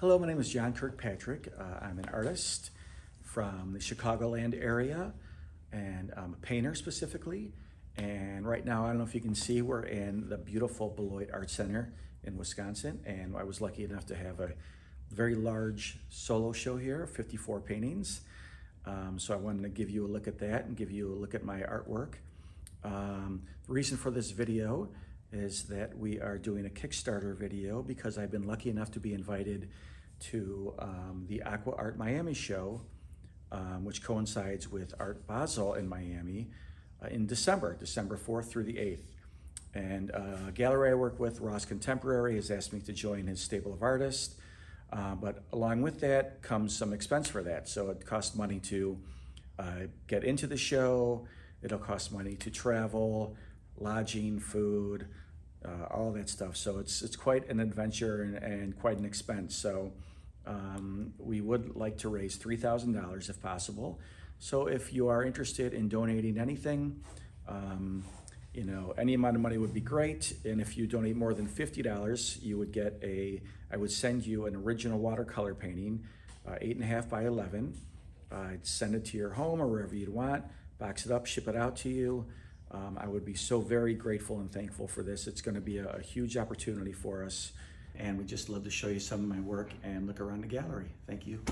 Hello, my name is John Kirkpatrick. Uh, I'm an artist from the Chicagoland area, and I'm a painter specifically. And right now, I don't know if you can see, we're in the beautiful Beloit Art Center in Wisconsin, and I was lucky enough to have a very large solo show here, 54 paintings. Um, so I wanted to give you a look at that and give you a look at my artwork. Um, the reason for this video is that we are doing a Kickstarter video because I've been lucky enough to be invited to um, the Aqua Art Miami show, um, which coincides with Art Basel in Miami uh, in December, December 4th through the 8th. And uh, a gallery I work with, Ross Contemporary, has asked me to join his stable of artists. Uh, but along with that comes some expense for that. So it costs money to uh, get into the show, it'll cost money to travel, lodging, food, uh, all that stuff. So it's it's quite an adventure and, and quite an expense. So um, we would like to raise three thousand dollars if possible. So if you are interested in donating anything, um, you know any amount of money would be great. And if you donate more than fifty dollars, you would get a I would send you an original watercolor painting, uh, eight and a half by eleven. I'd send it to your home or wherever you'd want, box it up, ship it out to you. Um, I would be so very grateful and thankful for this. It's going to be a, a, huge opportunity for us. And we just love to show you some of my work and look around the gallery. Thank you.